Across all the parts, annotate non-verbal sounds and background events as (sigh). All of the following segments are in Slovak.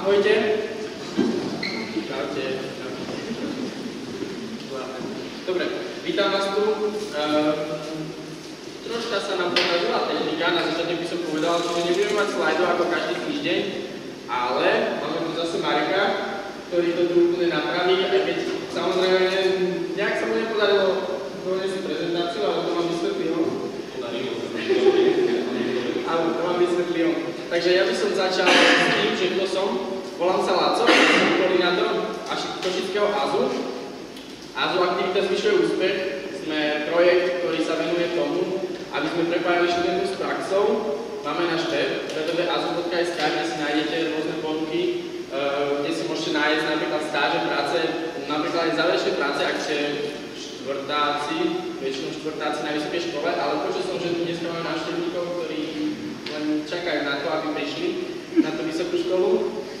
Ahojte. Čaute. Dobre, vítam vás tu. Uh, troška sa nám pokazila technika, na začiatok by som povedal, že nebudeme mať slajdov ako každý týždeň, ale máme tu zase Mareka, ktorý to tu úplne napraví, aj keď samozrejme nejak sa mu nepodarilo doniesť prezentáciu, ale to vám vysvetlil. Podarilo sa. Áno, to vám vysvetlil. Takže ja by som začal s tým, že kto som. Volám sa Laco, som koordinátor Košického AZU. AZU Aktivita zvyšuje úspech. Sme projekt, ktorý sa venuje tomu, aby sme prepájali študentov s praxou. Máme náš web www.azu.sk, kde si nájdete rôzne ponuky, eh, kde si môžete nájsť napríklad stáže, práce, napríklad aj záverečné práce, ak ste štvrtáci, väčšinou štvrtáci na vysokej škole, ale počul som, že dneska máme návštevníkov, čakajú na to, aby prišli na tú vysokú školu.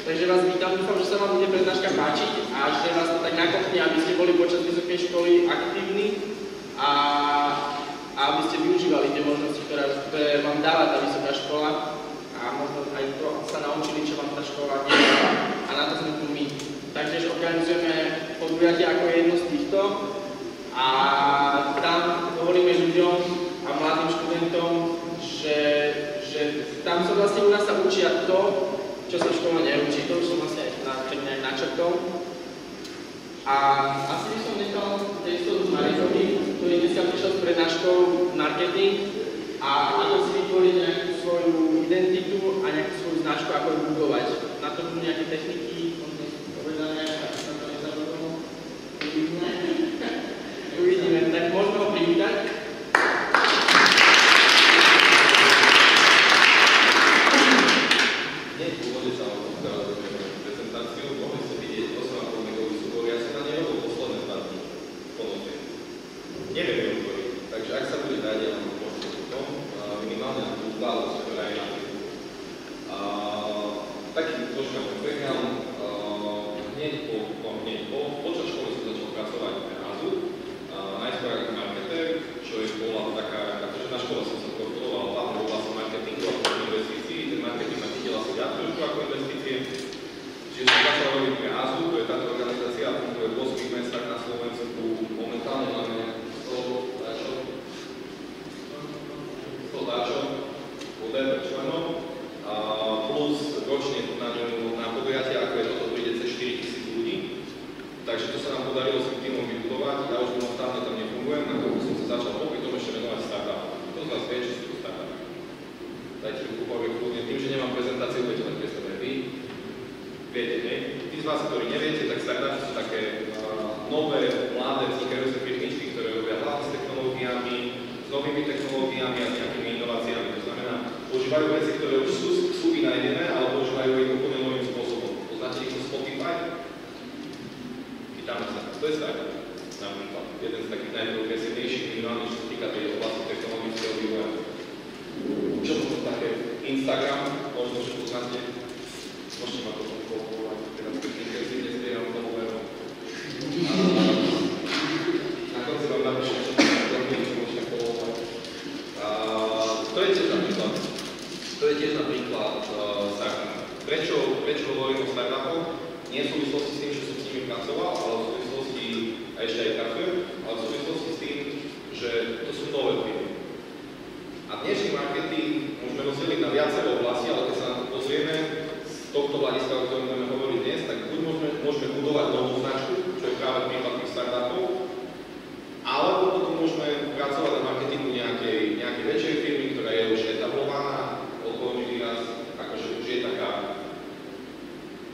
Takže vás vítam, dúfam, že sa vám bude prednáška páčiť a že vás to tak nakopne, aby ste boli počas vysokej školy aktívni a, a aby ste využívali tie možnosti, ktoré, ktoré vám dáva tá vysoká škola a možno aj to sa naučili, čo vám tá škola nedáva. A na to sme tu my. Taktiež organizujeme podujatie ako jedno z týchto a tam hovoríme ľuďom a mladým študentom, že, že tam sa vlastne u nás sa učia to, čo sa v škole neučí. To už som vlastne na, nejak načrtol. A asi by som nechal tiesto Marikovi, ktorý dneska prišiel s prednáškou marketing a ako si vytvoriť nejakú svoju identitu a nejakú svoju značku, ako ju budovať. Na to budú nejaké techniky, možno povedané, ak sa to nezabudol. Uvidíme. (laughs) Uvidíme, tak môžeme ho privítať.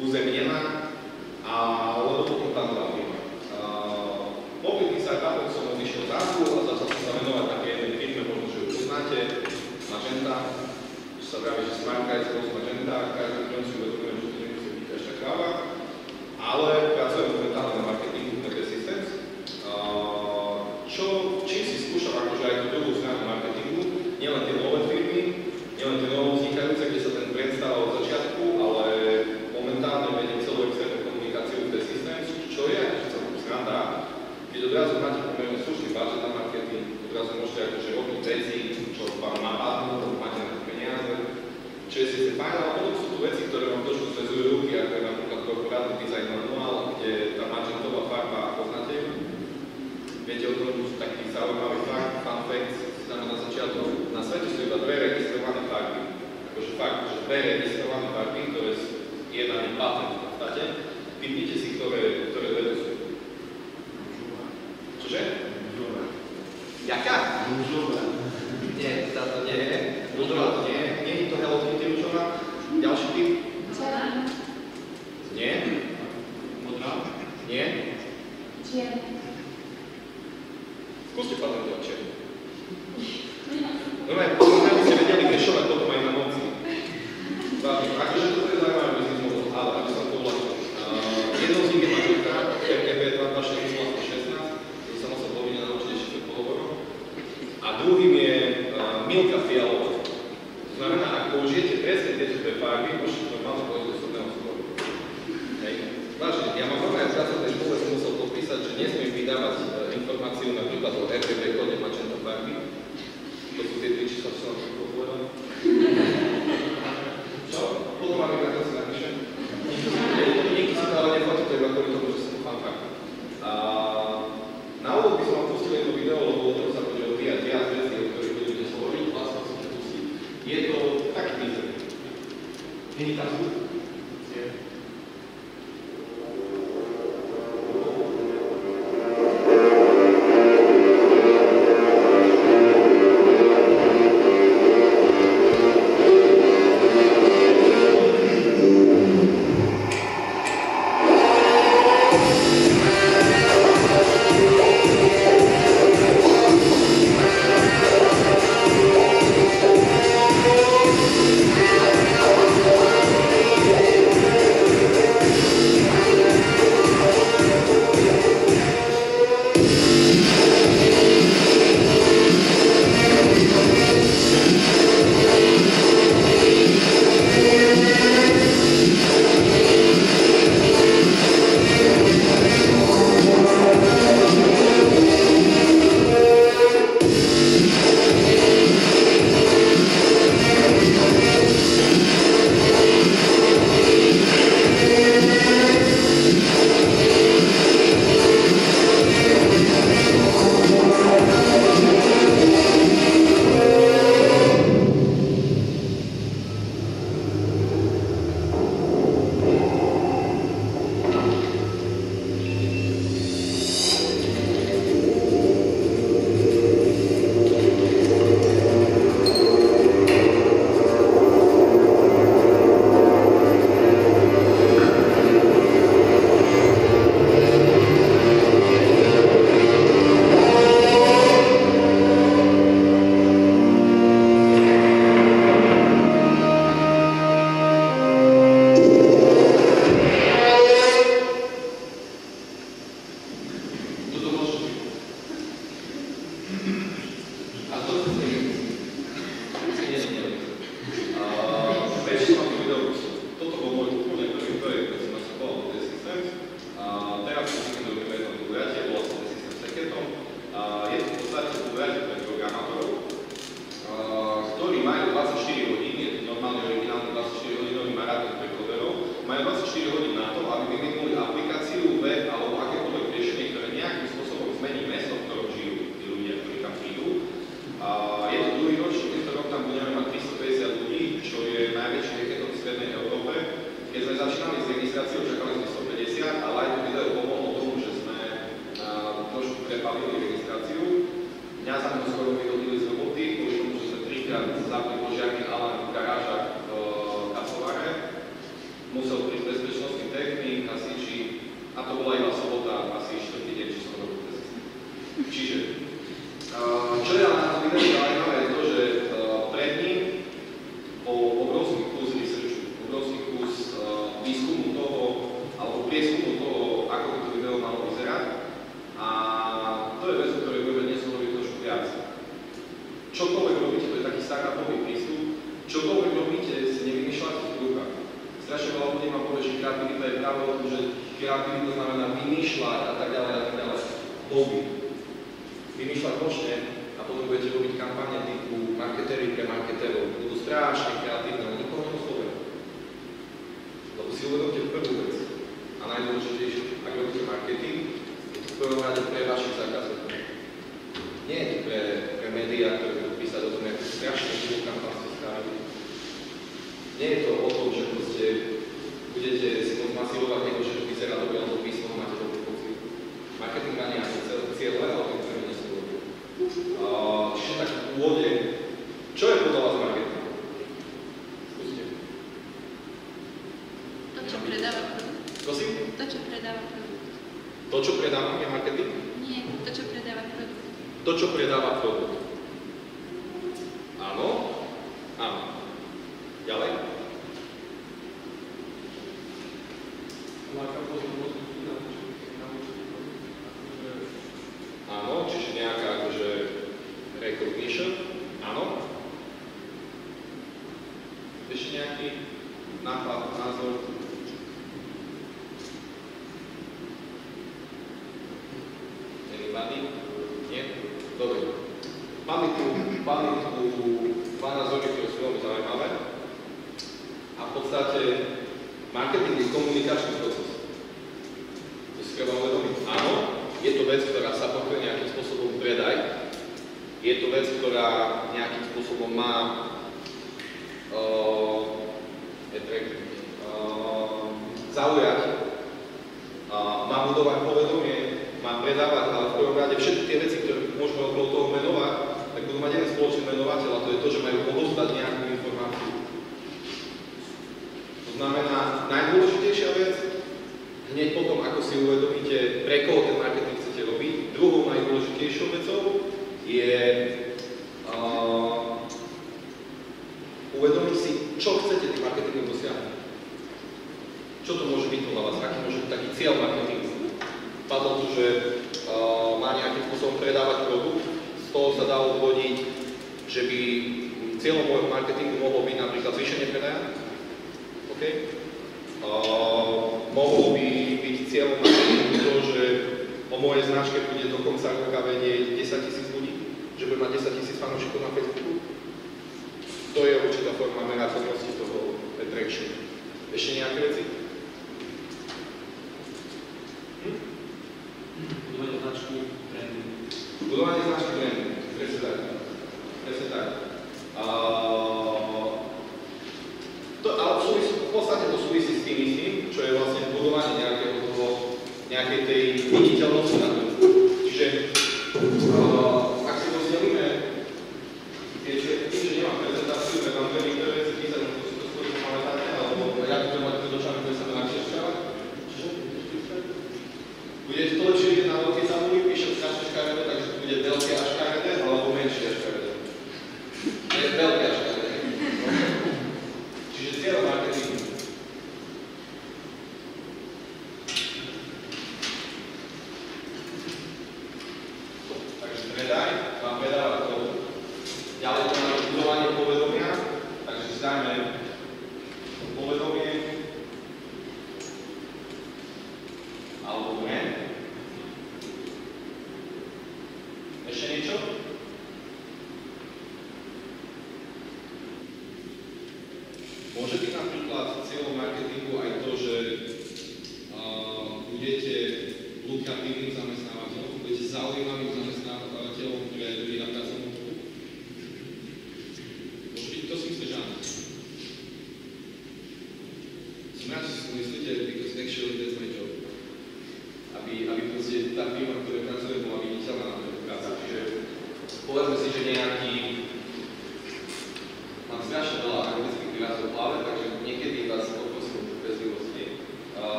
Uzemnená, alebo Není tam like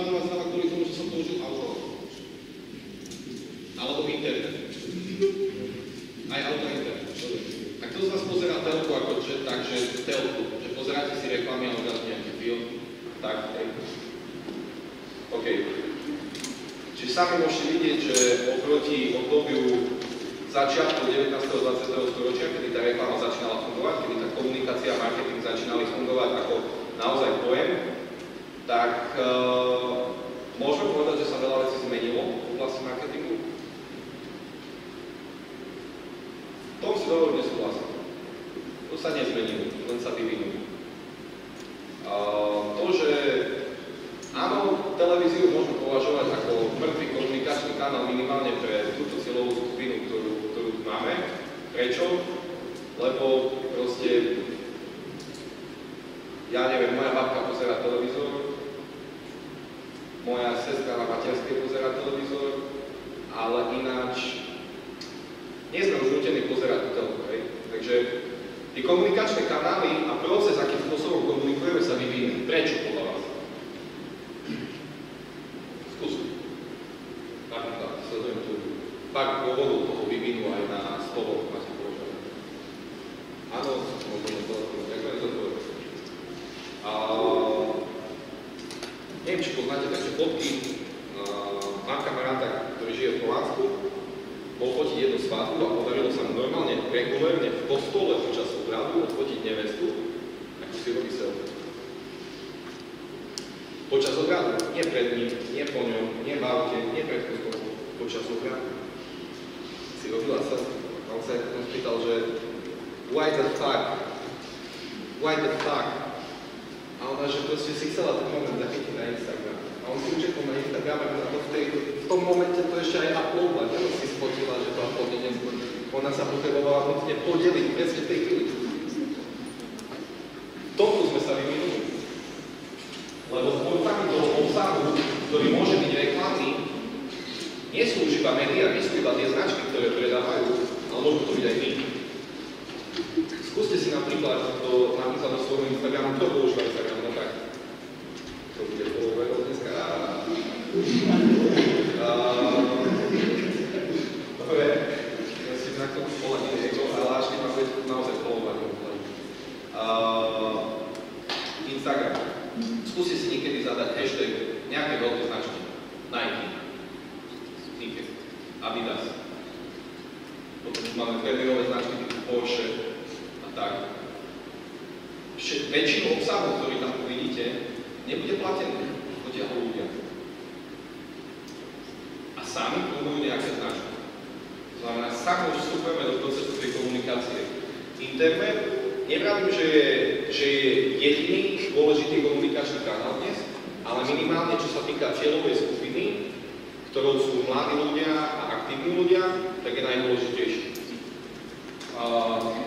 llevándolas ja neviem, moja babka pozera televízor, moja sestra na materskej pozera televízor, ale ináč nie sme už nutení pozerať telku, hej? Takže tie komunikačné kanály a proces, akým spôsobom komunikujeme, sa vyvíjali. Prečo? the fuck? Why the fuck? A ona, že proste si chcela ten moment zachytiť na Instagram. A on si učekol na Instagrame, ona to v, tej, v tom momente to ešte aj uploadla, ona si spotila, že to uploadne neskôr. Ona sa potrebovala nutne podeliť, presne v tej chvíli. Tomu sme sa vyvinuli. Lebo od takýmto obsahu, ktorý môže byť reklamný, nie sú už iba médiá, nie sú iba tie značky, vstupujeme do procesu tej komunikácie. Internet, nevravím, že je, že je jediný dôležitý komunikačný kanál dnes, ale minimálne, čo sa týka cieľovej skupiny, ktorou sú mladí ľudia a aktívni ľudia, tak je najdôležitejší. Uh,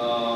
uh,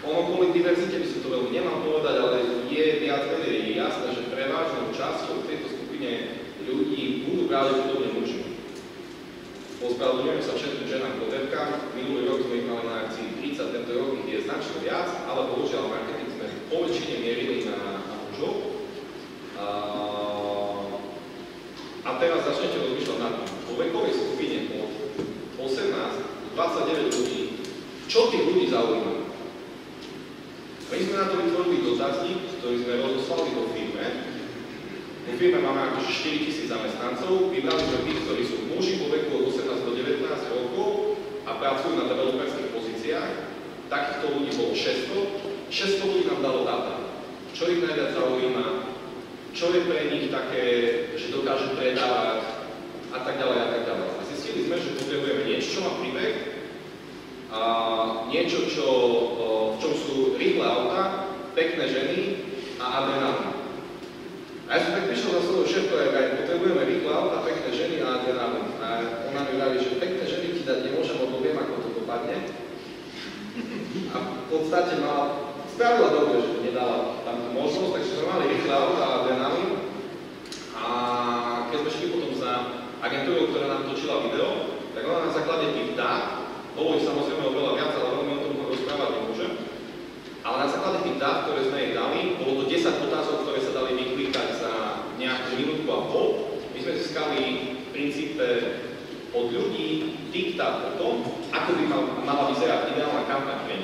Ono kvôli diverzite by som to veľmi nemal povedať, ale je viac menej jasné, že prevážnou časťou v tejto skupine ľudí budú pravdepodobne muži. Ospravedlňujem sa všetkým ženám po webkách, minulý rok sme ich mali na akcii 30, tento rok ich je značne viac, ale bohužiaľ marketing sme po väčšine mierili na, na mužov. A, a teraz začnete rozmýšľať nad tým. Po vekovej skupine od 18 do 29 ľudí, čo tých ľudí zaujíma? na to vytvorili dotazník, ktorý sme rozoslali po firme. Po firme máme ako 4 tisíc zamestnancov, vybrali sme tých, ktorí sú muži po veku od 18 do 19 rokov a pracujú na developerských pozíciách. Takýchto ľudí bolo 600. 600 ľudí nám dalo data. Čo ich najviac zaujíma, čo je pre nich také, že dokáže predávať a tak ďalej a tak ďalej. A zistili sme, že potrebujeme niečo, čo má príbeh, niečo, čo, v čom sú rýchle auta, pekné ženy a adrenalín. A ja som tak prišiel za svojou šéfkou, ak aj potrebujeme rýchle auta, pekné ženy a adrenalín. A ona mi vraví, že pekné ženy ti dať nemôžem, lebo viem, ako to dopadne. A v podstate ma spravila dobre, že nedala tam tú možnosť, takže sme mali rýchle auta a adrenalín. A keď sme šli potom za agentúrou, ktorá nám točila video, tak ona na základe tých dát bolo ich samozrejme oveľa viac, ale veľmi o tom rozprávať nemôžem. Ale na základe tých dát, ktoré sme jej dali, bolo to 10 otázok, ktoré sa dali vyklikať za nejakú minútku a pol. My sme získali v princípe od ľudí diktát o tom, ako by mal, mala vyzerať ideálna kampaň pre.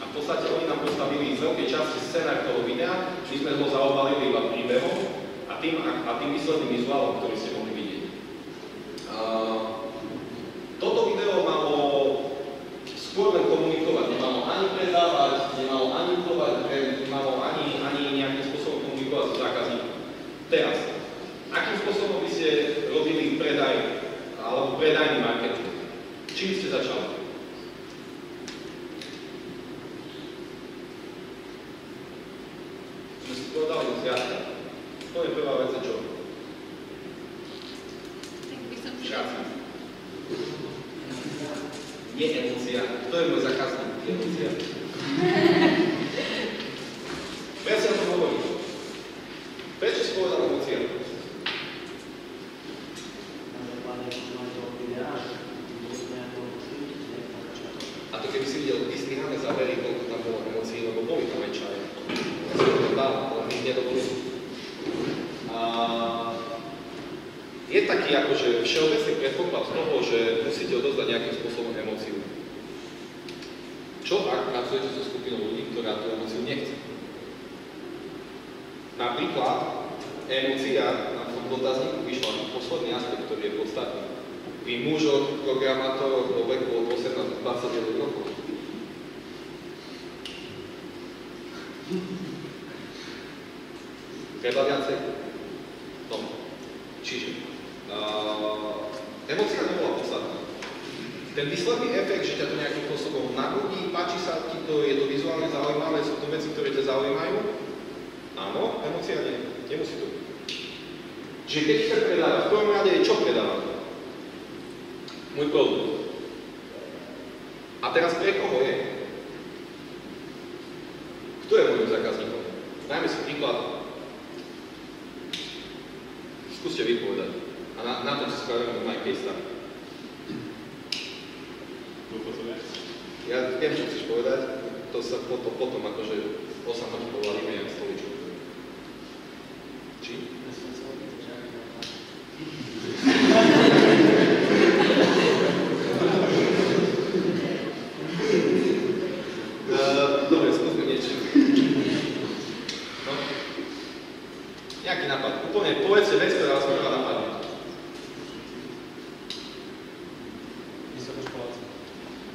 A v podstate oni nám postavili z veľkej časti scénar toho videa, my sme ho zaobalili iba príbehom a tým, a, a tým výsledným vizuálom, ktorý ste mohli vidieť. Uh, toto video malo skôr len komunikovať, nemalo ani predávať, nemalo ani budovať brand, nemalo ani, ani nejakým spôsobom komunikovať s zákazníkom. Teraz, akým spôsobom by ste robili predaj alebo predajný marketing? Čím ste začali?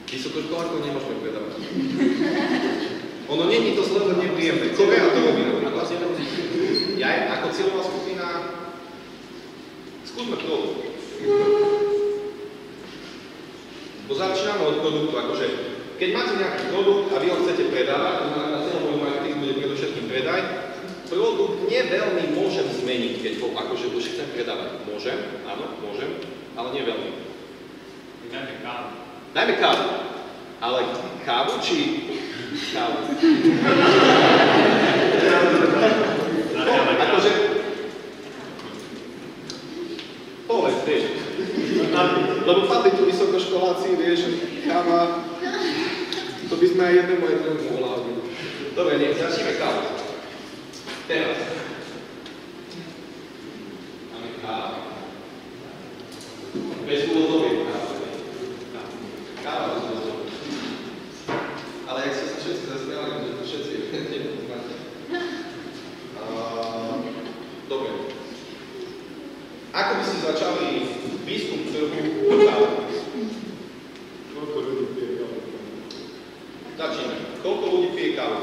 Vysokoškolákov nemôžeme predávať. Ono není to len nepríjemné. Korea to robí napríklad. Ja ako cieľová skupina, skúsme produkt. Bo začíname od produktu, akože keď máte nejaký produkt a vy ho chcete predávať, to znamená, cieľom môjho marketingu bude predovšetkým predaj, produkt nie veľmi môžem zmeniť, keď ho akože už chcem predávať. Môžem, áno, môžem, ale nie veľmi. Dajme kávu. Dajme kávu. Ale kávu či kávu? No, akože... Povedz, vieš. Lebo padli tu vysokoškoláci, vieš, káva. To by sme aj jednému aj druhému mohla. Dobre, nie, začneme kávu. Teraz. Máme kávu. Bez úvodoviek kávu. Káva bez úvodoviek. Ale jak ste sa všetci zasmiali, že to všetci nepoznáte. Uh, dobre. Ako by ste začali výskum trhu kávu? Koľko ľudí pije kávu? Začneme. Koľko ľudí pije kávu?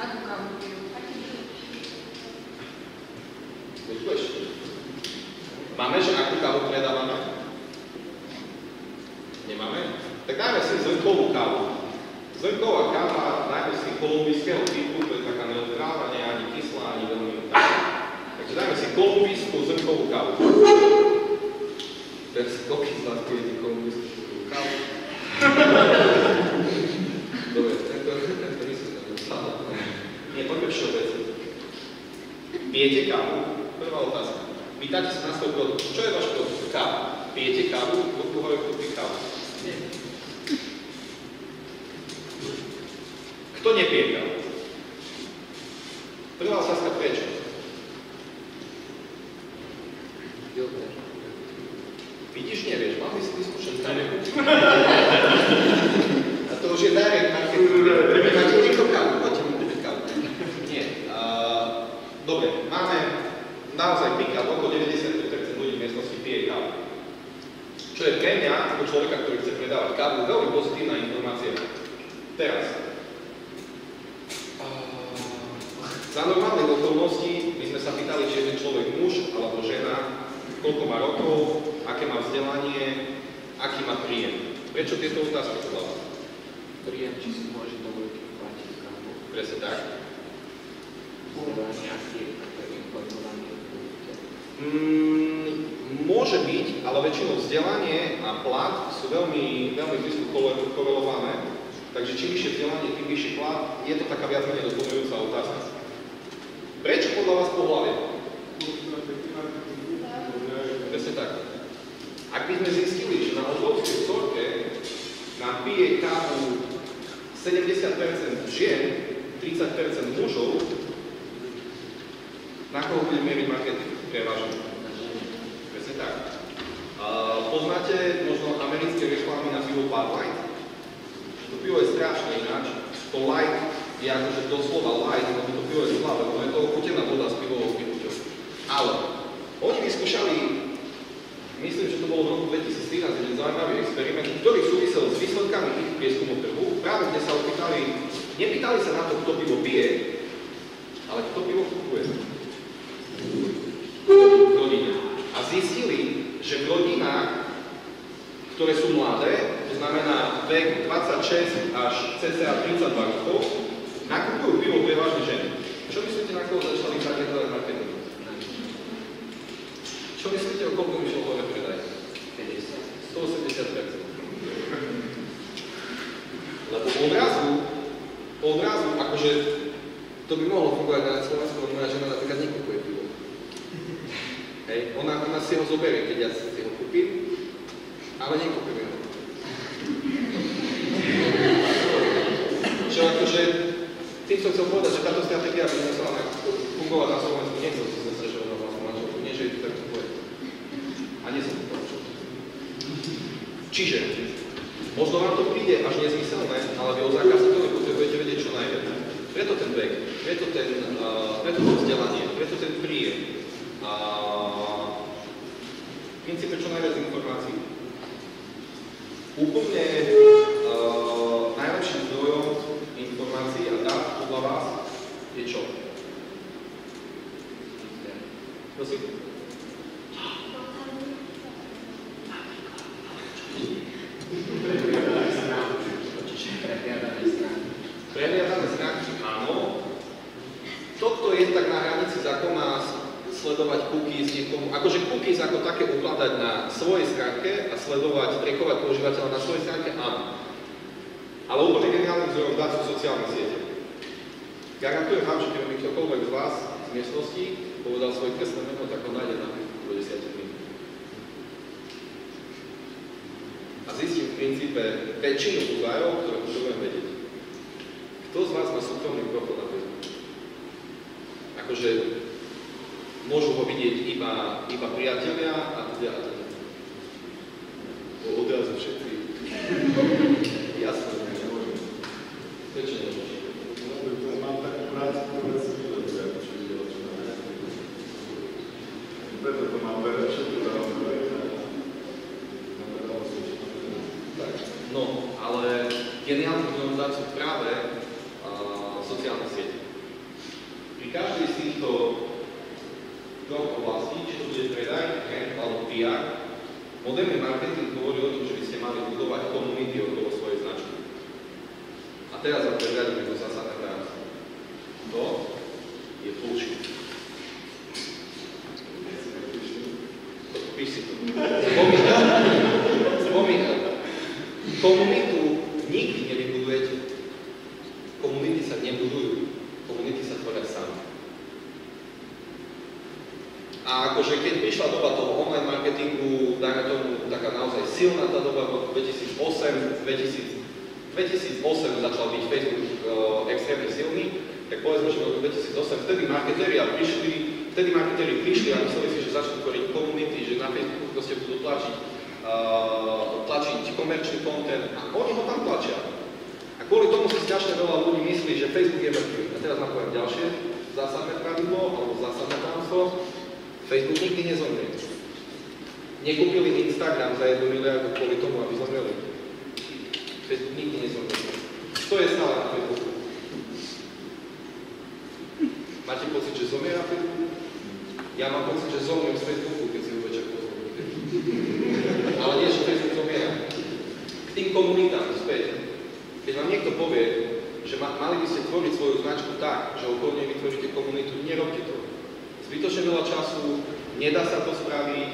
Akú kávu pijú? Počuješ? Máme, že akú kávu predávame? Nemáme? Tak dajme si zrnkovú kávu. Zrnková káva, dajme si kolumbijského typu, to je taká neutrálna, nie ani kyslá, ani veľmi Takže dajme si kolumbijskú zrnkovú kávu. Teraz koľký z vás pijete kolumbijskú kávu? Dobre, tento, tento vysvetlenie stále. Nie, poďme všeobecne. Pijete kávu? Prvá otázka. Pýtate sa na svoj produkt. Čo je váš produkt? Káva. Pijete kávu? Od koho je kúpi kávu? Nie. Kto nepije kávu? Prvá otázka, prečo? Vidíš, nevieš, mal by si vyskúšať A to už je direct marketing. Máte niekto kávu? Poďte mi dať kávu. Nie. Uh, dobre, máme naozaj pick-up, okolo 90% ľudí v miestnosti pije kávu. Čo je pre mňa, ako človeka, ktorý chce predávať kávu, veľmi pozitívna informácia. Teraz. Uh, za normálnych okolností by sme sa pýtali, či je ten človek muž alebo žena, koľko má rokov, aké má vzdelanie, aký má príjem. Prečo tieto otázky podľa vás? Príjem, či si môže dovoliť platiť kávu. Presne tak. Mm, môže byť, ale väčšinou vzdelanie a plat sú veľmi, veľmi blízko korelované. Takže čím vyššie vzdelanie, tým vyšší plat. Je to taká viac menej doplňujúca otázka. Prečo podľa vás pohľavie? Presne tak. Ak by sme zistili, že na obrovskej sorte pije kávu 70% žien, 30% mužov, na koho budeme meriť marketing? Prevažne. Presne tak. Uh, poznáte možno americké reklamy na pivo Bud Light? To pivo je strašne ináč. To light je akože doslova light, lebo to pivo je slabé, lebo je to ochutená voda s pivovou chuťou. Ale oni vyskúšali, myslím, že to bolo v roku 2013, jeden zaujímavý experiment, ktorý súvisel s výsledkami ich prieskumu trhu, práve kde sa opýtali, nepýtali sa na to, kto pivo pije, ale kto pivo kupuje v rodine. A zistili, že v rodinách, ktoré sú mladé, to znamená vek 26 až cca 32 rokov, nakupujú pivo prevažne ženy. Čo myslíte, na koho začali targetovať marketing? Čo myslíte, o koľko išiel hore predaj? 50. 180%. Lebo po obrazu, akože to by mohlo fungovať na Slovensku, lebo moja žena napríklad nekupuje pivo. Hej, ona, ona si ho zoberie, keď ja si ho kúpim, ale nekúpim ho. Čo akože, tým som chcel povedať, že táto stratégia by musela fungovať na Slovensku, nechcel som sa strežovať na vlastnú manželku, nie že je to takto povedať. A nie som to povedal. Čiže, možno vám to príde až nezmyselné, ale vy o zákazníkovi potrebujete vedieť čo najviac. Preto ten vek, preto, ten, uh, preto to vzdelanie, preto ten príjem. Uh, v princípe čo najviac informácií. Úplne uh, najlepším zdrojom informácií a dát podľa vás je čo? Prosím? Prehliadané stránky. Prehliadané stránky, áno. Toto je tak na hranici zákona s- sledovať cookies niekomu, akože cookies ako také ukladať na svojej stránke a sledovať, trackovať používateľa na svojej stránke, áno. Ale úplne geniálnym zdrojom dát sú sociálne siete. Garantujem vám, že keby mi ktokoľvek z vás z miestnosti povedal svoje trestné meno, tak ho nájde na Facebooku do 10 minút. A zistím v princípe väčšinu údajov, ktoré potrebujem vedieť. Kto z vás má súkromný profil na Facebooku? Akože môžu ho vidieť iba, iba priatelia a teda a teda. O- Odrazu všetci. Jasné, že nemôžem. Prečo nemôžeš? Mám takú prácu, ktorá si vyvedú, ako čo videla, čo na Preto to mám veľa všetko, to mám Tak. No, ale geniálnym zdrojom dát sú práve uh, sociálne siete. Pri každej z týchto troch oblastí, či to bude predaj, brand alebo PR, moderný marketing hovorí o tom, že by ste mali budovať komunity okolo svojej značky. A teraz vám prezradíme to zásadné práce. To je bullshit. Spomínam. Spomínam. Komunitu nikdy nevybudujete. Komunity sa nebudujú. Komunity sa tvoria sami. A akože keď prišla doba toho online marketingu, dajme tomu taká naozaj silná tá doba v roku 2008, 2000, 2008 začal byť Facebook uh, extrémne silný, tak povedzme, že v roku 2008 vtedy marketéri prišli, a mysleli si, že začnú tvoriť komunity, že na Facebooku proste budú tlačiť uh, tlačiť komerčný content a oni ho tam tlačia. A kvôli tomu si strašne veľa ľudí myslí, že Facebook je mŕtvy. A teraz vám poviem ďalšie zásadné pravidlo alebo zásadné pánstvo. Facebook nikdy nezomrie. Nekúpili Instagram za 1 miliardu kvôli tomu, aby zomreli. Facebook nikdy nezomrie. Kto je stále na Facebooku? Máte pocit, že zomrie na Facebooku? Ja mám pocit, že zomriem z Facebooku, keď si ho večer pozorím. Ale nie, že Facebook zomiera. K tým komunitám späť. Keď vám niekto povie, že ma, mali by ste tvoriť svoju značku tak, že okolo nej vytvoríte komunitu, nerobte to. Zbytočne veľa času, nedá sa to spraviť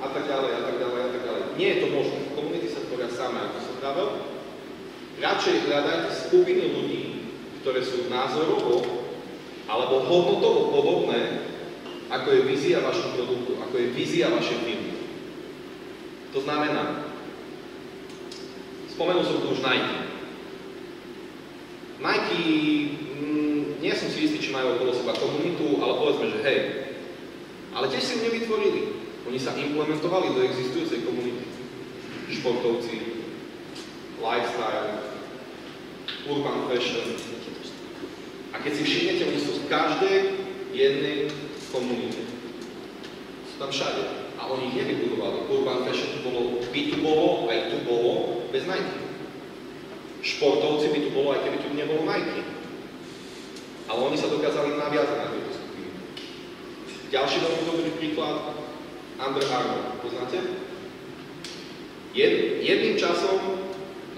a tak ďalej, a tak ďalej, a tak ďalej. Nie je to možné. Komunity sa tvoria samé, ako som vravel. Radšej hľadajte skupiny ľudí, ktoré sú názorovo alebo hodnotovo podobné, ako je vízia vašho produktu, ako je vízia vašej firmy. To znamená, spomenul som tu už Nike. Nike, mm, nie som si istý, či majú okolo seba komunitu, ale povedzme, že hej. Ale tiež si ju nevytvorili. Oni sa implementovali do existujúcej komunity. Športovci, lifestyle, urban fashion. A keď si všimnete, oni sú v každej jednej komunite. Sú tam všade. A oni ich nevybudovali. Urban fashion tu bolo, by tu bolo, aj tu bolo, bez Nike. Športovci by tu bolo, aj keby tu nebolo Nike. Ale oni sa dokázali naviazať na tieto skupiny. Ďalší veľmi dobrý príklad, Under Armour. Poznáte? Jed, jedným časom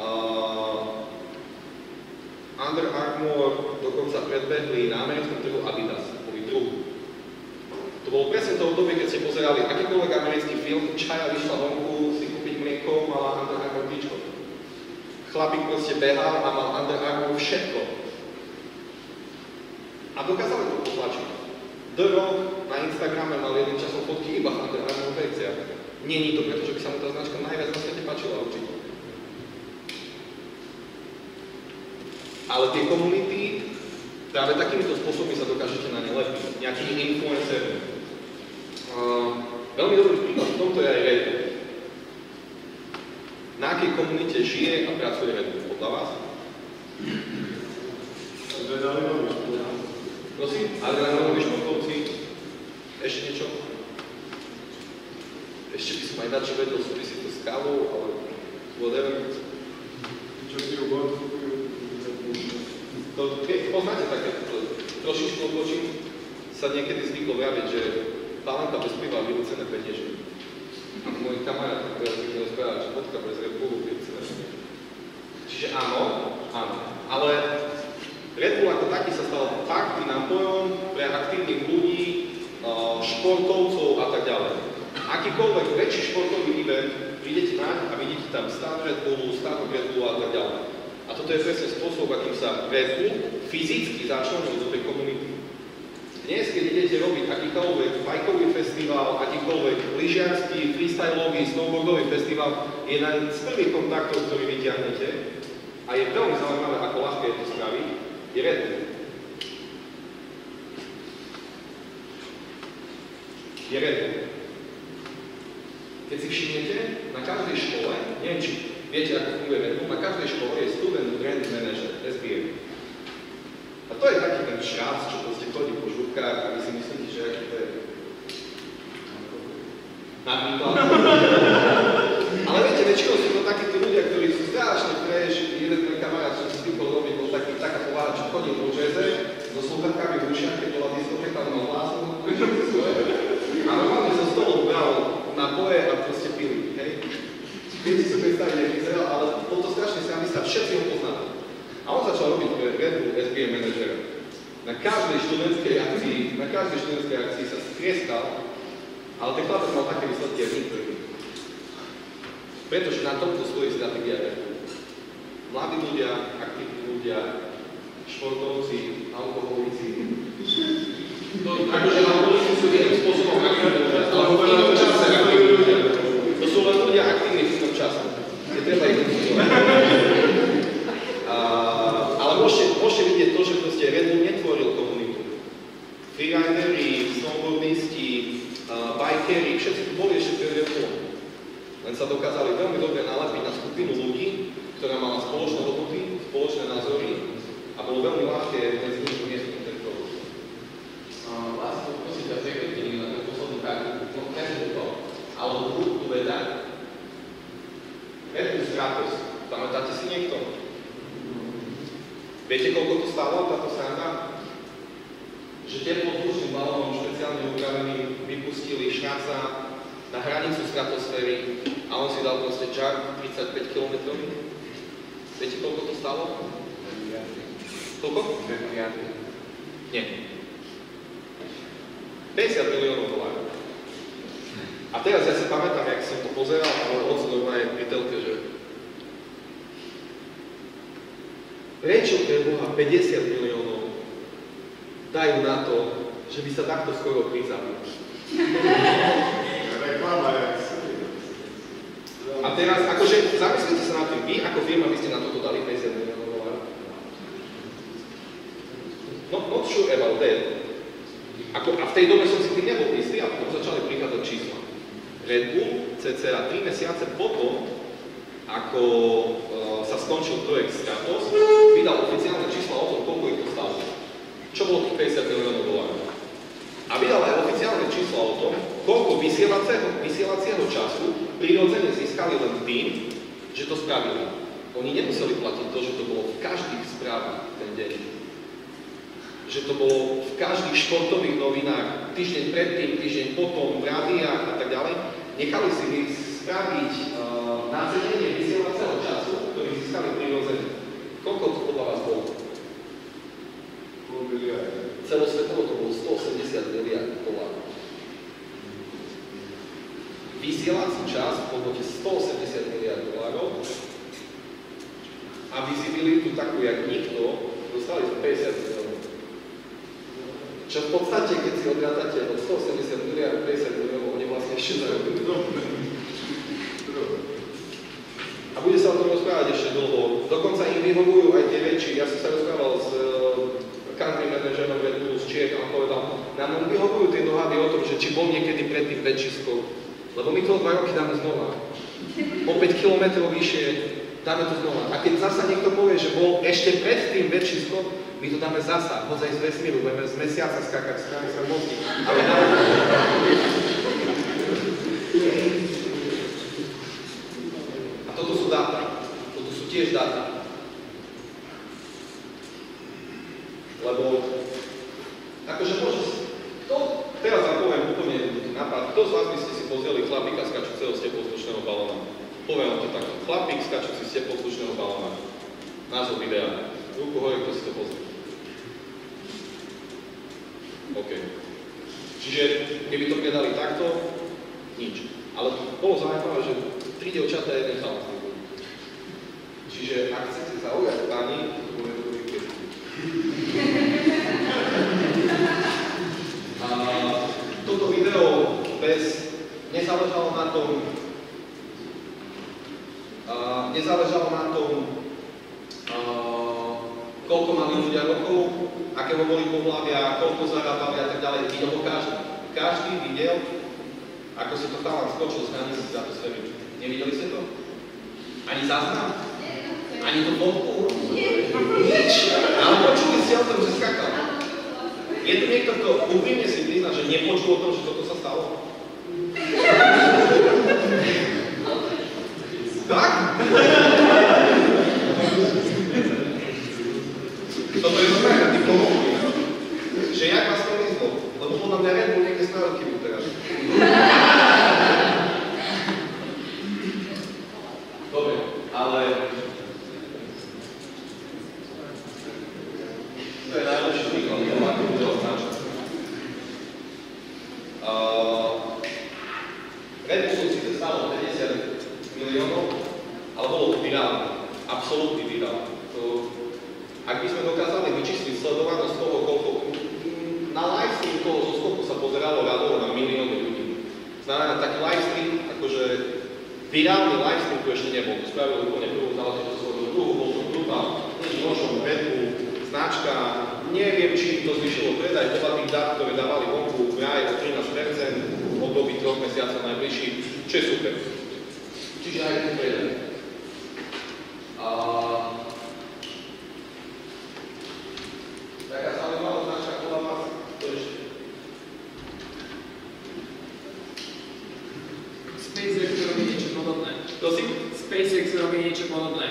uh, Under Armour dokonca predbehli na americkom trhu Adidas. To bolo presne to obdobie, keď ste pozerali akýkoľvek americký film, čaja vyšla vonku si kúpiť mlieko, mala Under Armour tričko. Chlapík proste behal a mal Under Armour všetko. A dokázali to potlačiť. The Rock na Instagrame mal jedným časom fotky iba Under Armour veciach. Není to preto, že by sa mu tá značka najviac na svete páčila určite. Ale tie komunity, práve takýmito spôsobmi sa dokážete na ne lepiť. Nejakými influencermi. Veľmi dobrý príklad v tomto je aj Red Bull. Na akej komunite žije a pracuje Red Bull podľa vás? Prosím, adrenalinoví športovci, ešte niečo? Ešte by som aj na čo vedel, súvisí to s kávou, ale whatever. Čo si? To, keď poznáte také, trošičku odbočím, sa niekedy zvyklo vraviť, že talenta bez piva vyrúcené peniežky. A môj kamarát teraz zvykne rozprávať, že vodka bez Red Bullu peniežky. Čiže áno, áno, ale Red Bull ako taký sa stal party nápojom pre aktívnych ľudí, športovcov a tak ďalej. Akýkoľvek väčší športový event, prídete na a vidíte tam stan Red Bullu, stanok Red Bullu a tak ďalej. A toto je presne spôsob, akým sa Red Bull fyzicky začlenil do tej komunity. Dnes, keď idete robiť akýkoľvek bajkový festival, akýkoľvek lyžiarsky, freestyleový, snowboardový festival, je na z prvých kontaktov, ktorý vyťahnete, a je veľmi zaujímavé, ako ľahké je to spraviť, je Red. Je Red. Keď si všimnete, na každej škole, neviem, či viete, ako funguje Red na každej škole je student brand manager, SBM. A to je taký ten šrác, čo proste chodí po a vy si myslíte, že aký to je. (laughs) Ale viete, väčšinou sú to takíto ľudia, ktorí sú strašne fresh. Jeden môj kamarát, čo si zvykol robiť, bol taký, taká pováha, čo chodil po jazze, so sluchatkami v ušiach, keď bola diskoteka, mal hlasom. A normálne zo stolu bral napoje a proste pili, hej. Viete si predstaviť, jak vyzeral, ale bol to strašne srandista, všetci ho poznali. A on začal robiť Red Bull SBM manažera. Na každej študentskej akcii, na každej študentskej akcii sa skrieskal, ale ten chlapec mal také výsledky, ako nikto. Pretože na tomto stojí stratégia Bull. Mladí ľudia, aktívni ľudia, športovci, alkoholici. Akože alkoholici sú jedným spôsobom aktívni ľudia, v inom čase aktívni ľudia. To sú len ľudia aktívni v inom čase. Je treba ich konzultovať. A, ale môžete, môžete vidieť to, že proste Red Bull netvoril komunitu. Freerideri, snowboardisti, uh, bikery, všetci tu boli ešte pred Red Bullom. len sa dokázali veľmi dobre nalepiť na skupinu ľudí, ktorá mala spoločné hodnoty, spoločné názory a bolo veľmi ľahké medzi nimi umiestniť ten produkt. Vlastne, to si ťa zrekrytili na ten poslednú kartu, konkrétne to, alebo druhú tú veda. Red Bull Stratos, pamätáte si niekto? Viete, koľko to stálo, táto sranda? Že teplotlučným balónom špeciálne upraveným vypustili šnáca na hranicu stratosféry a on si dal proste čar 35 km. Viete, koľko to stalo? Koľko? Nie. 50 miliónov dolárov. A teraz ja si pamätám, jak som to pozeral, ale oco normálne pri telke, že prečo pre Boha 50 miliónov dajú na to, že by sa takto skoro prizabil. (laughs) A teraz, akože, zamyslite sa nad tým, vy ako firma by ste na toto dali 50 miliónov dolárov. No, not sure about that. Ako, a v tej dobe som si tým nebol istý a potom začali prichádzať čísla. Red Bull cca 3 mesiace potom, ako sa skončil projekt Stratos, vydal oficiálne čísla o tom, koľko ich to stalo. Čo bolo tých 50 miliónov dolárov. A vydal aj oficiálne čísla o tom, koľko vysielacieho, vysielacieho času prirodzene získali len tým, že to spravili. Oni nemuseli platiť to, že to bolo v každých správach ten deň. Že to bolo v každých športových novinách, týždeň predtým, týždeň potom, v rádiách a tak ďalej. Nechali si spraviť uh, nacenenie vysielacieho času, získali prirodzene. Koľko to podľa vás bolo? pol miliardy. Celosvetovo to bolo 180 miliard dolárov. Vysielací čas v hodnote 180 miliard dolárov a vizibilitu takú, jak nikto, dostali za 50 miliónov. Čo v podstate, keď si odrátate od 180 miliard 50 miliónov, oni vlastne ešte zarobili. (laughs) A bude sa o tom rozprávať ešte dlho. Dokonca im vyhovujú aj tie väčší. Ja som sa rozprával s eh, country manažerom Red Bullu z Čiech a povedal, nám vyhovujú tie dohady o tom, že či bol niekedy predtým väčšisko. Lebo my to dva roky dáme znova. O 5 kilometrov vyššie dáme to znova. A keď zasa niekto povie, že bol ešte predtým väčšisko, my to dáme zasa, hoď aj z vesmíru, budeme z mesiaca skákať s nami sa mozgy. Ale dáme A toto sú dáta. Toto sú tiež dáta. Lebo, akože môže, kto, teraz vám poviem úplne jednoduchý nápad, kto z vás by ste si pozreli chlapíka skačúceho z teplozdušného balóna? Poviem vám to takto, chlapík skačúci z teplozdušného balóna. Názov videa. Ruku hore, kto si to pozrie. OK. Čiže, keby to predali takto, nič. Ale bolo zaujímavé, že tri dievčatá a jeden chalán. Čiže ak chcete zaujať pani, to bude dobrý (laughs) toto video bez, nezáležalo na tom, a nezáležalo na tom, a, koľko mali ľudia rokov, akého boli pohľavia, koľko zarábali a tak ďalej. Videl ho každý. Každý videl, ako si to chalán skočil z hranice za to sféry. Nevideli ste to? Ani záznam? Ani to fotku? Nič. Ale počuli ste o tom, že skakal. Je tu niekto, kto úprimne si prizná, že nepočul o tom, že toto sa stalo? Yeah. (laughs) Corinthians quando. É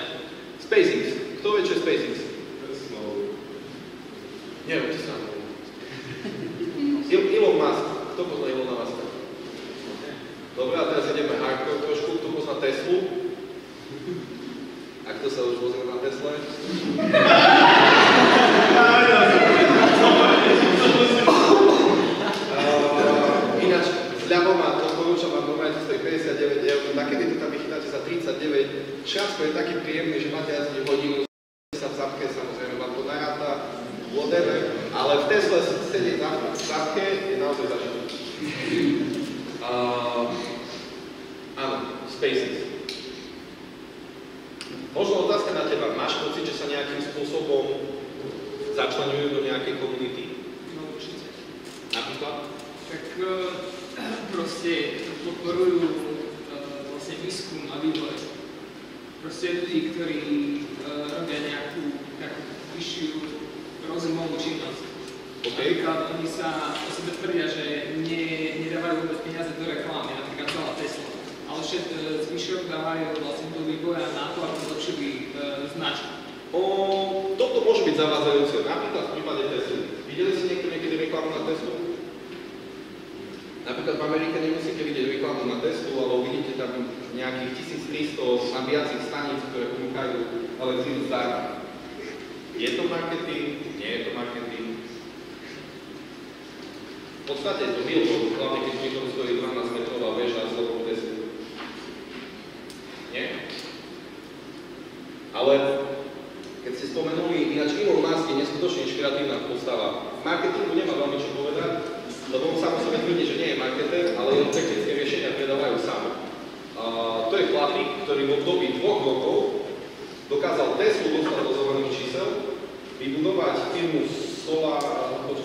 vybudovať firmu Solar,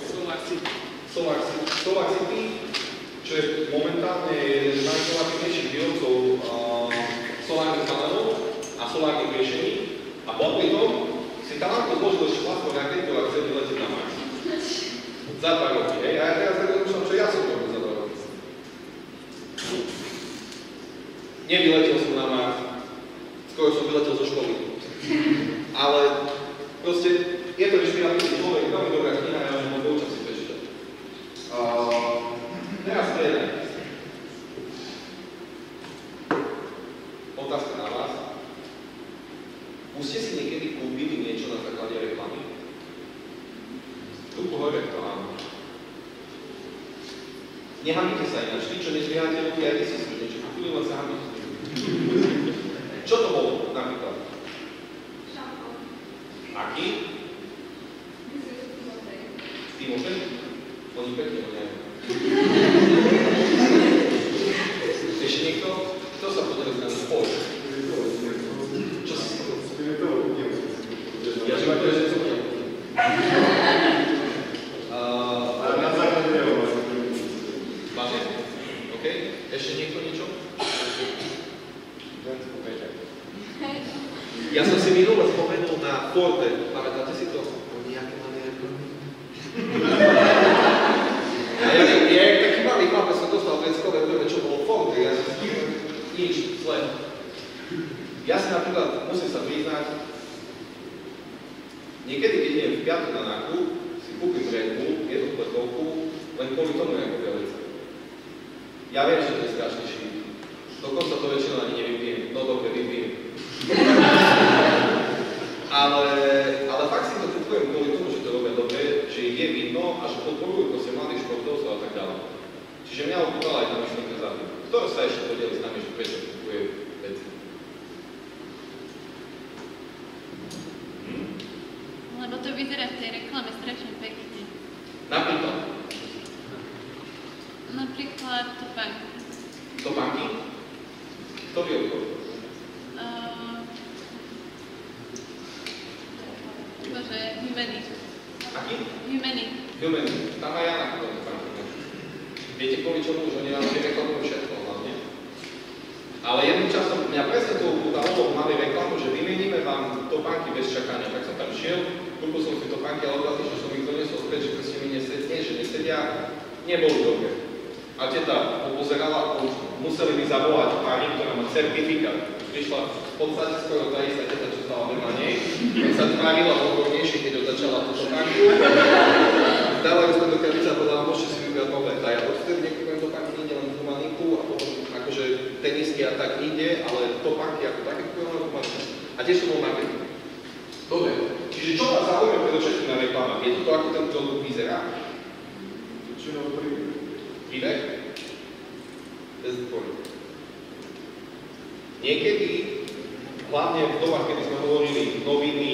Solar City. Solar City, Solar City čo je momentálne jeden z najinovatívnejších výrobcov eh, solárnych panelov a solárnych riešení. A popri tom si talentko zložil ešte vlastnú raketu a chce vyletieť na Mars. Za dva roky, hej. A ja teraz tak rozmýšľam, čo ja som robil za dva roky. Nevyletel som na Mars. Skoro som vyletel zo školy. reklame s trećim packaging. Nakon v podstate skoro tá istá teta, čo stala vedľa nej. Keď sa tvárila odbornejšie, keď ho začala tú topánku. Dávali sme do krabice a povedala, môžete si vybrať nové. A ja odvtedy nekupujem topánky, ide len humaninku a potom akože tenisky a tak ide, ale topánky ako také kupujem len humaninku. A tiež som bol marketing. Dobre, čiže čo vás zaujíma predovšetkým na reklamách? Je to to, ako ten produkt vyzerá? Väčšinou príbeh. Príbeh? The point. Niekedy, hlavne v dobách, kedy sme hovorili noviny,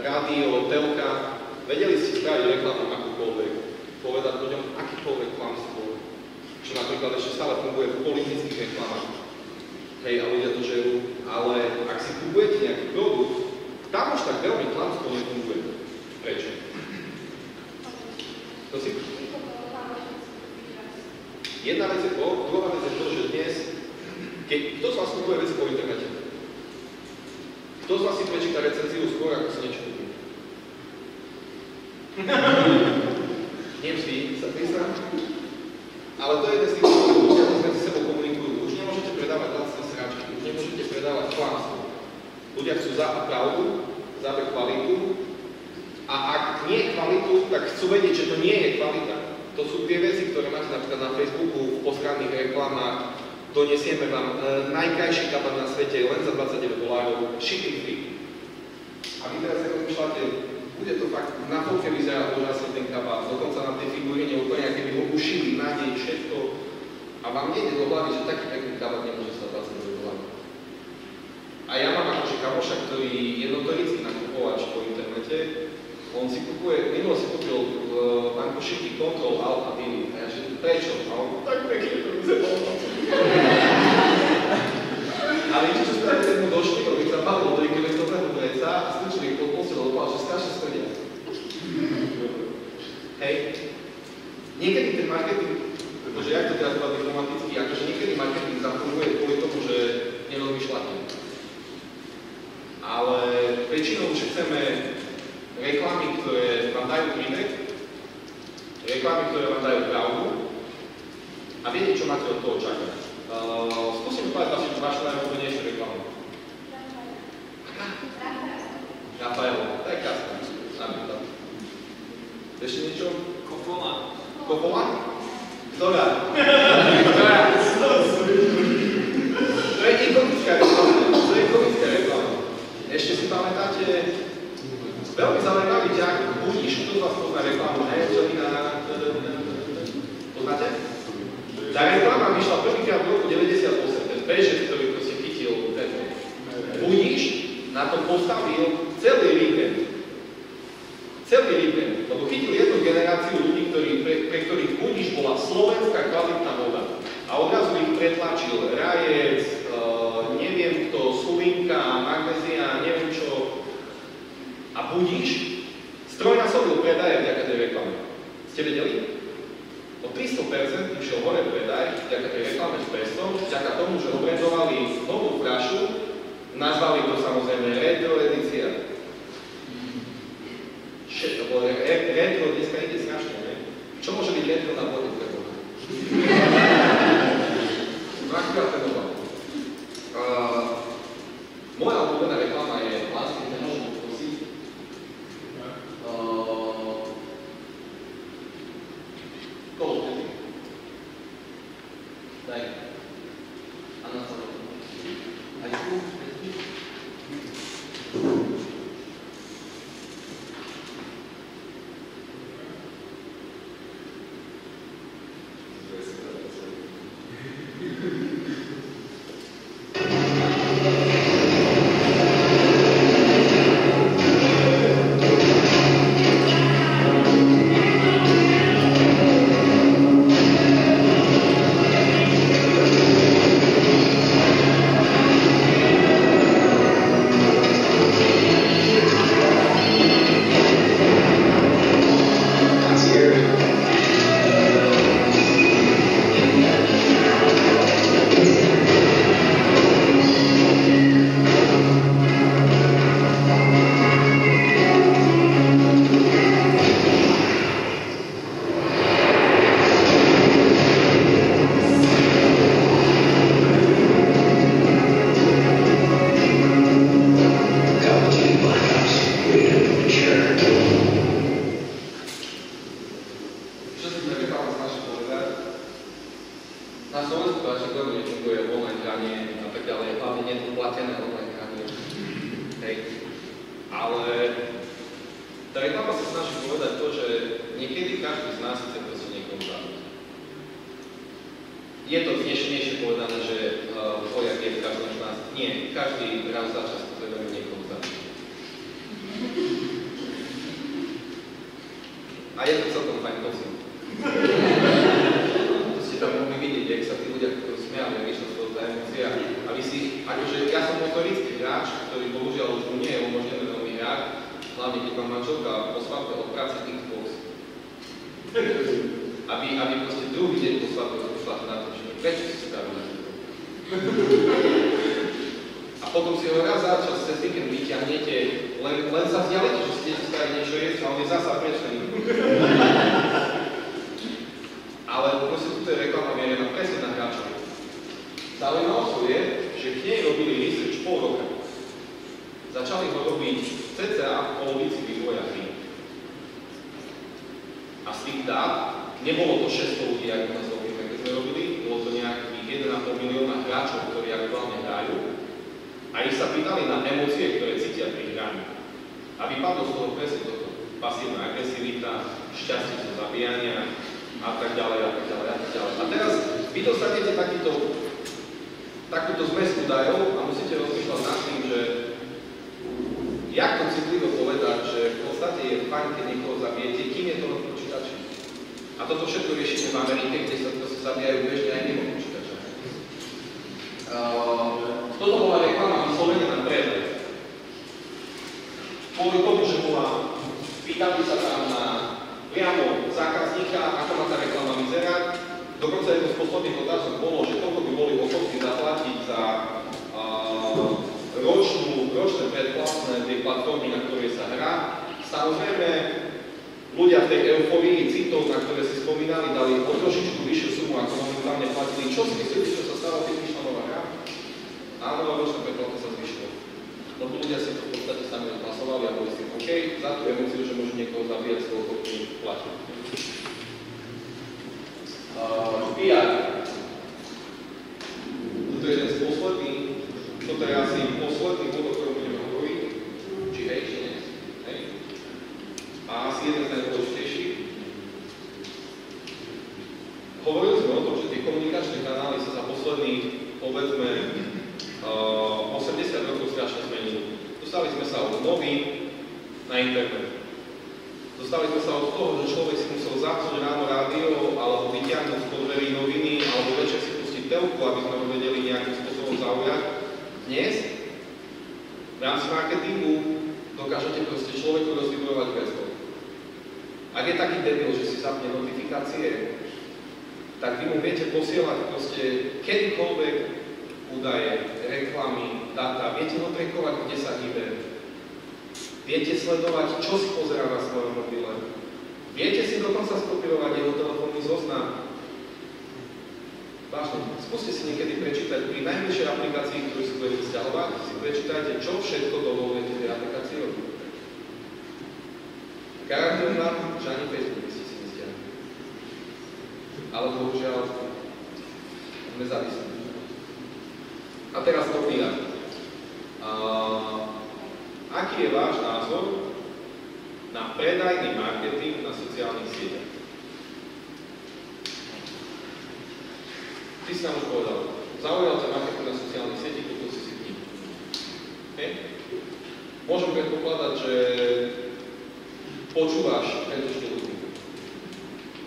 rádio, telka, vedeli ste spraviť reklamu akúkoľvek, povedať ľuďom akýkoľvek klamstvo, čo napríklad ešte stále funguje v politických reklamách. Hej, a ľudia to žerú, ale ak si kupujete nejaký produkt, tam už tak veľmi klamstvo nefunguje. Prečo? To si Jedna vec je to, druhá vec je to, že dnes, keď kto z vás kupuje veci po internete? Kto z vás si prečíta recenziu skôr, ako si niečo kúpi? (laughs) Nie vždy, sa priznám. Ale to je jeden z tých dôvodov, ľudia medzi sebou komunikujú. Už nemôžete predávať lacné sračky, už nemôžete predávať klamstvo. Ľudia chcú za A pravdu, za kvalitu. A ak nie kvalitu, tak chcú vedieť, že to nie je kvalita. To sú tie veci, ktoré máte napríklad na Facebooku, v postranných reklamách. Donesieme vám e, najkrajší kabát na svete len za 29 dolárov, shipping free. A vy teraz ako rozmýšľate, bude to fakt, na fotke vyzerá úžasne ten kabát, dokonca na tej figuríne úplne, aké by ho ušili, nádej, všetko. A vám nejde do hlavy, že taký pekný kabát nemôže stať 29 dolárov. A ja mám akože kamoša, ktorý je notorický nakupovač po internete, on si kupuje, minulo si kúpil uh, pán Košiky Control Alt a Delete. A ja že prečo? A on tak pekne to. Ale niečo, čo spraviť, keď mu došli, lebo ich zabalilo do intelektového vreca a strčili ich pod lebo povedal, že strašne smrdia. Hej. Niekedy ten marketing, pretože jak to teraz povedať diplomaticky, akože niekedy marketing zafunguje kvôli tomu, že nerozmýšľate. Ale väčšinou už chceme reklamy, ktoré vám dajú príbeh, reklamy, ktoré vám dajú pravdu a viete, čo máte od toho čakať. Uh, skúsim povedať vašu, vašu najobľúbenejšiu reklamu. Rafael, to je krásne, napríklad. Ešte niečo? Kofola. Kopola? Ktorá? Ktorá? To je ikonická reklama. To je ikonická reklama. Ešte si pamätáte Veľmi zaujímavý ťah, budíš, z vás pozná reklamu Angelina, poznáte? Tá reklama vyšla prvýkrát v roku 98, ten bežec, ktorý proste chytil ten budíš, na to postavil celý víkend. Celý víkend, lebo chytil jednu generáciu ľudí, ktorí, pre, pre ktorých budíš bola slovenská kvalitná voda. A odrazu ich pretlačil rajec, uh, neviem kto, sulinka, magnézia, neviem čo, a budíš, strojnásobil predaje vďaka tej reklame. Ste vedeli? O 300% išiel hore predaj vďaka tej reklame s pestom, vďaka tomu, že obrendovali novú fľašu, nazvali to samozrejme retro edícia. To bolo re- re- retro, dneska ide strašne, ne? Čo môže byť retro na vode? Motorický hráč, ktorý bohužiaľ už nie je umožnené veľmi hrať, hlavne keď mám manželka po svadbe od práce Xbox. Aby, aby proste druhý deň po svadbe prišla na to, že prečo si spravil na to? A potom si ho raz za čas cez víkend vyťahnete, len, len sa vzdialete, že ste spraviť niečo jesť a on je zasa prečný. Ale proste tuto je reklama mierená presne na hráčov. Zaujímavosťou je, že k nej robili research pol roka. Začali ho robiť cca v polovici vývoja hry. A z tých dát nebolo to 600 ľudí, ako na Slovensku, keď sme robili, bolo to nejakých 1,5 milióna hráčov, ktorí aktuálne hrajú. A ich sa pýtali na emócie, ktoré cítia pri hraní. A vypadlo z toho presne toto. Pasívna agresivita, šťastie zo zabíjania a tak ďalej a tak ďalej a tak ďalej. A teraz vy dostanete takýto, takúto zmes údajov a musíte rozmýšľať nad tým, že jak to citlivo povedať, že v podstate je fajn, keď niekoho zabijete, kým je to na počítači. A toto všetko riešime v Amerike, kde sa to zabíjajú bežne aj mimo počítača. Uh, toto bola reklama vyslovene na predaj. Kvôli tomu, že bola, pýtali sa tam na priamo zákazníka, ako má tá reklama vyzerať. Dokonca jedno z posledných otázok bolo, že koľko by boli ochotní zaplatiť za uh, ročnú, ročné predplatné tej platformy, na ktorej sa hrá. Samozrejme, ľudia v tej euforii citov, na ktoré si spomínali, dali o trošičku vyššiu sumu, ako momentálne platili. Čo si myslíte, čo sa stalo, keď vyšla nová hra? Áno, ročné predplatné sa zvyšilo. Lebo ľudia si to v podstate sami odhlasovali a boli si OK, za tú emóciu, že môžu niekoho zabíjať, sú ochotní platiť. Uh, PR. Toto je jeden z posledných, toto je asi posledný bod, o ktorom budeme či hej. A asi jeden z najdôležitejších. Hovorili sme o tom, že tie komunikačné kanály sa za posledných, povedzme, uh, 80 rokov strašne zmenili. Dostali sme sa od novín na internet. Dostali sme sa od toho, že človek si musel zapnúť ráno rádio, alebo vyťahnuť z dverí noviny, alebo večer telku, aby sme ho vedeli nejakým spôsobom zaujať. Dnes v rámci marketingu dokážete proste človeku rozvibrovať veslo. Ak je taký debil, že si zapne notifikácie, tak vy mu viete posielať proste kedykoľvek údaje, reklamy, dáta, viete ho trekovať, kde sa hýbe, Viete sledovať, čo si pozerá na svojom mobile. Viete si dokonca skopírovať jeho telefónny zoznam. Vážne, skúste si niekedy prečítať pri najbližšej aplikácii, ktorú si budete vzťahovať, si prečítajte, čo všetko dovolujete tej aplikácii robiť. Garantujem vám, že ani Facebook ste si nestiahli. Ale bohužiaľ, sme závislí. A teraz to Uh, Aký je váš názor na predajný marketing na sociálnych sieťach? Ty si nám už povedal, zaujal ťa marketing na sociálnych sieťach, kúpil si si knihu. Okay? Môžem predpokladať, že počúvaš tento štýl knihu.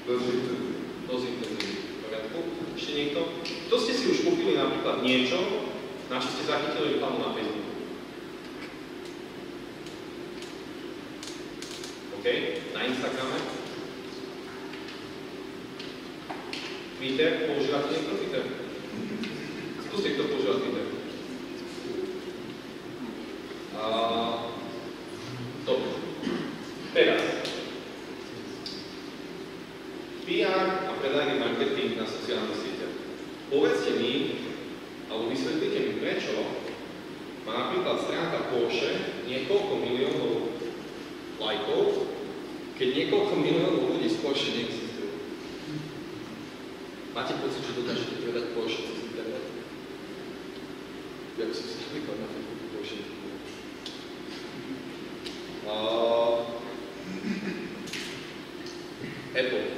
Dosť intenzívne. Dosť intenzívne. V poriadku? Ešte niekto? To ste si už kúpili napríklad niečo, na čo ste zachytili reklamu na Facebooku. OK? Na Instagrame. Twitter, používate niekto Twitter? Skúste, kto používa Twitter. A... Dobre. Teraz. PR a predajný marketing na sociálnych sieťach. Povedzte mi, alebo vysvetlite mi, prečo má napríklad stránka Porsche niekoľko miliónov lajkov, keď niekoľko miliónov ľudí z Porsche neexistuje. Máte pocit, že dokážete predať Porsche cez internet? Ja by som si klikal na Facebooku Porsche. Uh, Apple.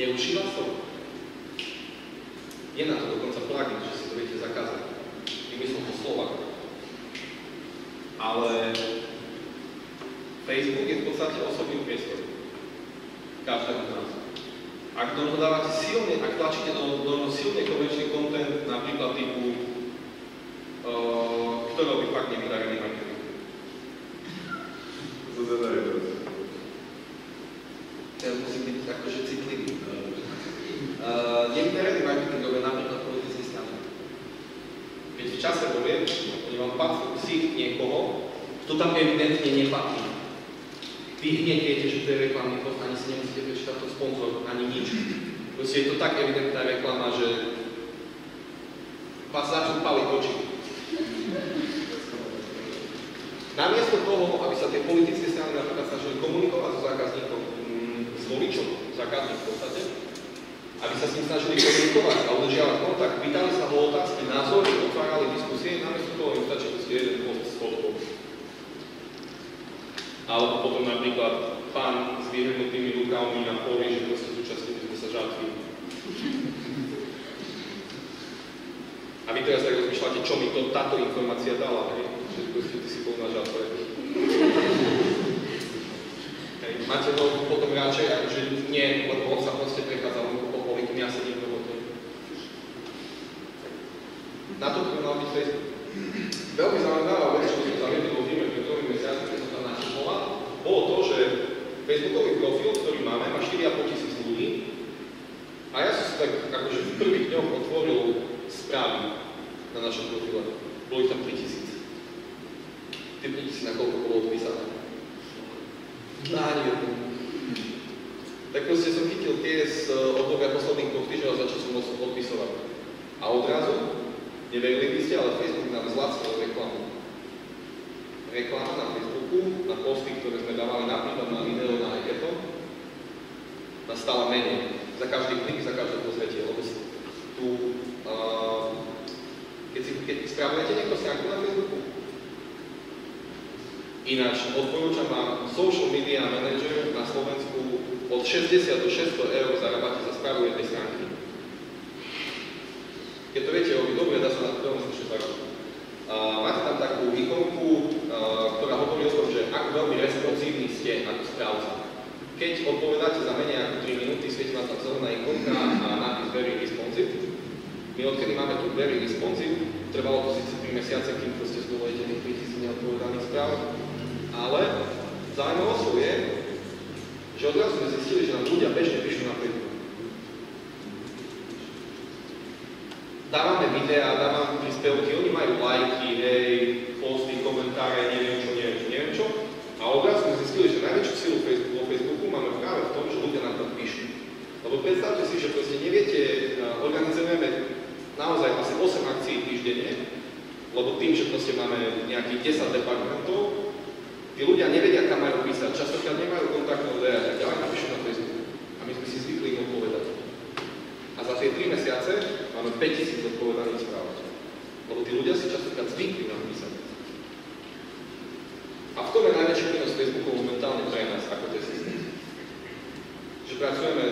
Neučí vás to? Je na to dokonca plugin, že si to viete zakázať. Vymyslel to slova. Ale Facebook je v podstate osobný priestor. Každého z nás. Ak do toho dávate silne, ak tlačíte do, do silne komerčný content, napríklad typu uh, kto robí fakt nevydarený marketing. To zadajú teraz. Ja musím byť akože citlivý. Uh, nevydarený marketing robia napríklad politické strany. Keď v čase poviem, oni vám patrí síť niekoho, kto tam evidentne nepatrí. Vy hneď viete, že to je reklamný post, ani si nemusíte prečítať to sponzor, ani nič. Proste je to tak evidentná reklama, že vás začnú paliť oči. Namiesto toho, aby sa tie politické strany napríklad snažili komunikovať so zákazníkom, mm, s voličom, zákazník v podstate, aby sa s ním snažili komunikovať a udržiavať kontakt, pýtali sa ho otázky, názory, otvárali diskusie, namiesto toho im stačí proste jeden post s fotkou. Alebo potom napríklad pán s vyhrnutými rukavmi na poli, že proste zúčastnili sme sa žatvy. A vy teraz tak rozmýšľate, čo mi to táto informácia dala, hej? Že proste ty si bol na žatve. Hej, máte to potom radšej, akože nie, lebo on sa proste prechádzal po poli, kým ja sedím v robote. Na to by mal byť Facebook. Veľmi zaujímavá vec, čo sme zaviedli vo firme pred dvomi mesiacmi, keď som tam načipoval, bolo to, že Facebookový profil, ktorý máme, má 4,5 tisíc ľudí a ja som si tak akože v prvých dňoch otvoril správy na našom profile. Boli tam 3 tisíc. Typnite si, na koľko bolo odpísané. Ani jednu. Tak proste som chytil tie z obdobia posledných dvoch týždňov a začal som odpisovať. A odrazu, neverili by ste, ale Facebook nám zlacnil reklamu. Reklama na Facebooku, na posty, ktoré sme dávali napríklad na video na Eketo, nás stala menej. Za každý klik, za každé pozretie, lebo tu, keď si keď spravujete niekto stránku na Facebooku, Ináč odporúčam vám Social Media Manager na Slovensku od 60 do 600 eur zarábate za správu jednej stránky. Keď to viete robiť dobre, dá sa na to veľmi slušne zarobiť. Máte tam takú ikonku, a, ktorá hovorí o tom, že ako veľmi responsívni ste ako správca. Keď odpovedáte za menej ako 3 minúty, svieti vám tam zelená ikonka a nápis very responsive. My odkedy máme tu very responsive, trvalo to síce 3 mesiace, kým proste zdolujete tých 5000 neodpovedaných správ, ale zaujímavosťou je, že odrazu sme zistili, že nám ľudia bežne píšu na Facebook. Dávame videá, dávame príspevky, oni majú lajky, hej, komentáre, neviem čo, neviem čo, neviem čo. A odrazu sme zistili, že najväčšiu silu Facebooku, Facebooku máme práve v tom, že ľudia nám tam píšu. Lebo predstavte si, že proste neviete, uh, organizujeme naozaj asi 8 akcií týždenne, lebo tým, že proste máme nejakých 10 departmentov, tí ľudia nevedia, kam majú písať, častokrát nemajú kontaktné údaje a tak ďalej, napíšu na Facebooku. A my sme si zvykli im odpovedať. A za tie 3 mesiace máme 5000 odpovedaných správ. Lebo tí ľudia si častokrát zvykli nám písať. A v tom je najväčší prínos Facebooku momentálne pre nás, ako tie systémy. Že pracujeme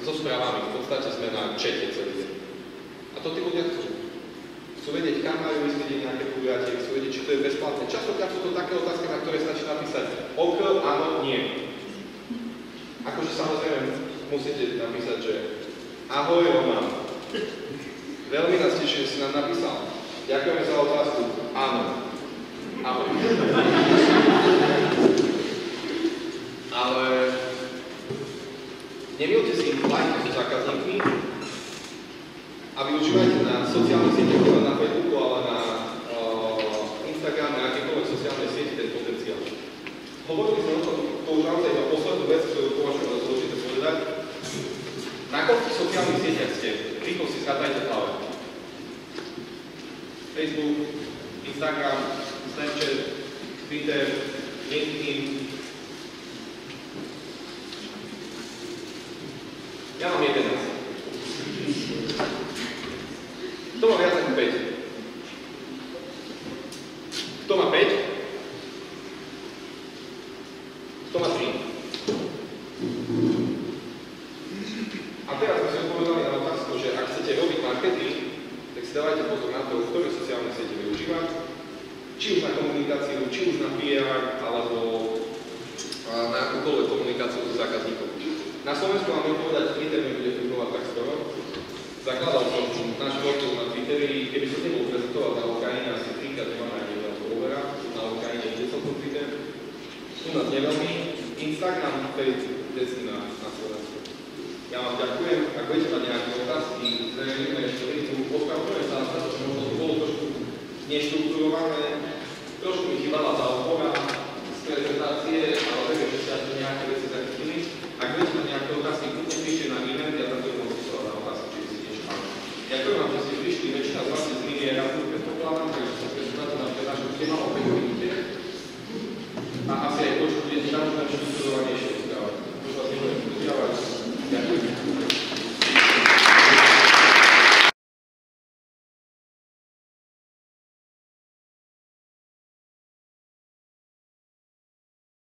so správami, v podstate sme na čete celý deň. A to tí ľudia chcú. Chcú vedieť, kam majú ísť vidieť nejaké podujatie, chcú vedieť, či to je bezplatné. Častokrát sú to také otázky, na ktoré stačí napísať OK, áno, nie. Akože samozrejme musíte napísať, že ahoj Roman. Veľmi nás teší, že si nám napísal. Ďakujeme za otázku. Áno. Ahoj. Ale nemilte si lajky so zákazníkmi a využívajte na sociálnych sieťach, na Facebooku, ale na uh, Instagrame akékoľvek sociálnej sieti ten potenciál. Hovorili sme o tom, to už naozaj iba poslednú vec, ktorú považujem za dôležité povedať. Na koľkých sociálnych sieťach ste? Rýchlo si zhádajte v hlave. Facebook, Instagram, Snapchat, Twitter, LinkedIn.